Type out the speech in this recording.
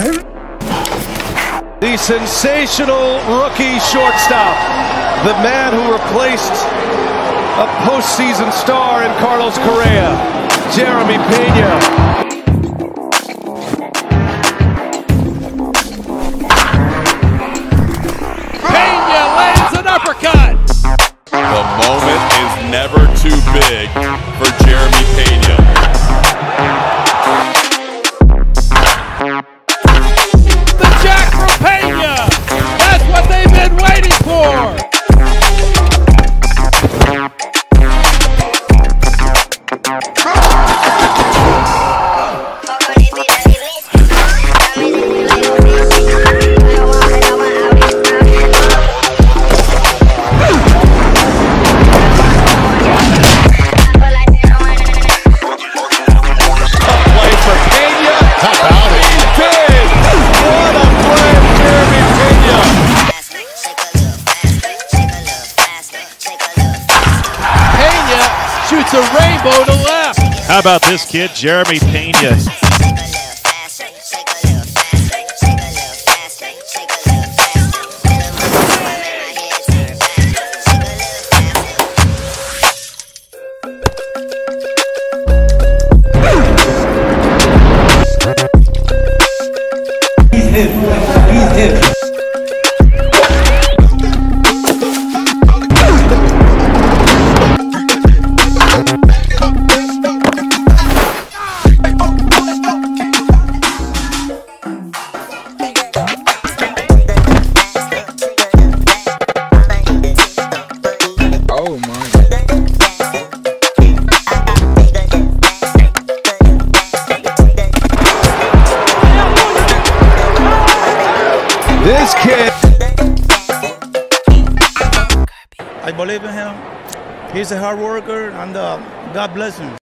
The sensational rookie shortstop, the man who replaced a postseason star in Carlos Correa, Jeremy Peña. Peña lands an uppercut. The moment is never too big for Jeremy Peña. Shoots a rainbow to left. How about this kid, Jeremy Peña? This kid. I believe in him. He's a hard worker, and uh, God bless him.